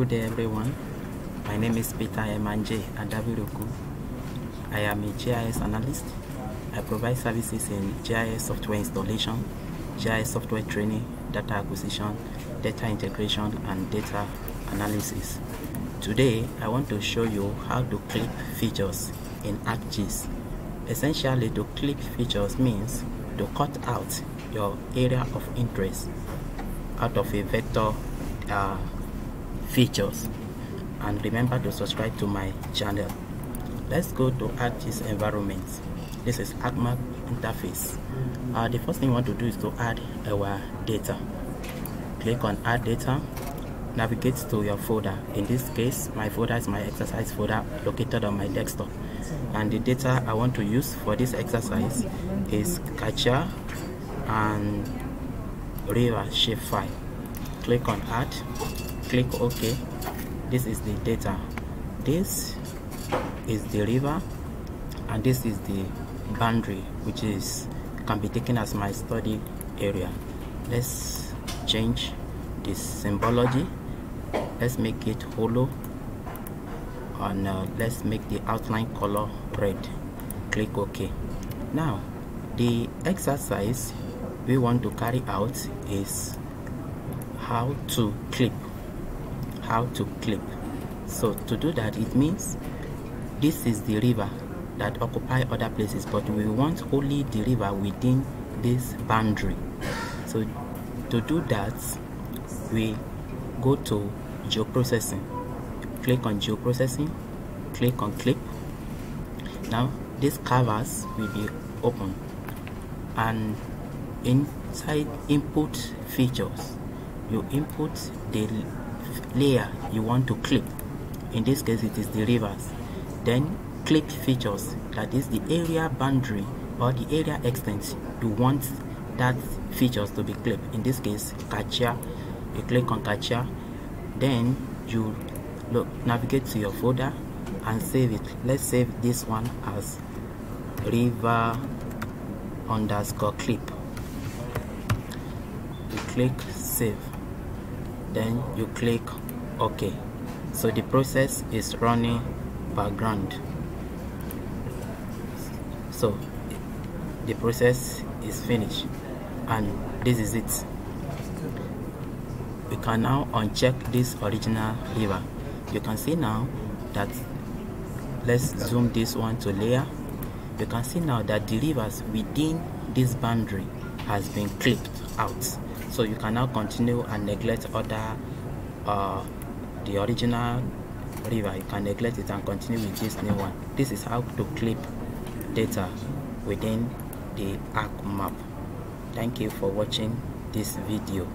Good day everyone. My name is Peter Emmanjay Adabiruku. I am a GIS analyst. I provide services in GIS software installation, GIS software training, data acquisition, data integration, and data analysis. Today, I want to show you how to clip features in ArcGIS. Essentially, to clip features means to cut out your area of interest out of a vector uh, features. And remember to subscribe to my channel. Let's go to ArcGIS environment. This is ArcMap interface. Uh, the first thing we want to do is to add our data. Click on add data. Navigate to your folder. In this case my folder is my exercise folder located on my desktop. And the data I want to use for this exercise is CATIA and river shapefile click on add click ok this is the data. This is the river and this is the boundary which is can be taken as my study area. Let's change this symbology. Let's make it hollow and uh, let's make the outline color red. Click ok. Now the exercise we want to carry out is how to clip how to clip. So to do that it means this is the river that occupy other places but we want only the river within this boundary. So to do that we go to geoprocessing. Click on geoprocessing click on clip. Now this covers will be open. And inside input features you input the layer you want to clip. In this case it is the rivers then clip features that is the area boundary or the area extent you want that features to be clipped. In this case CATIA you click on CATIA then you look navigate to your folder and save it. Let's save this one as river underscore clip. You click save then you click ok. So the process is running background. So the process is finished and this is it. We can now uncheck this original river. You can see now that let's zoom this one to layer. You can see now that the rivers within this boundary has been clipped out so you can now continue and neglect other uh, the original river. You can neglect it and continue with this new one. This is how to clip data within the ArcMap thank you for watching this video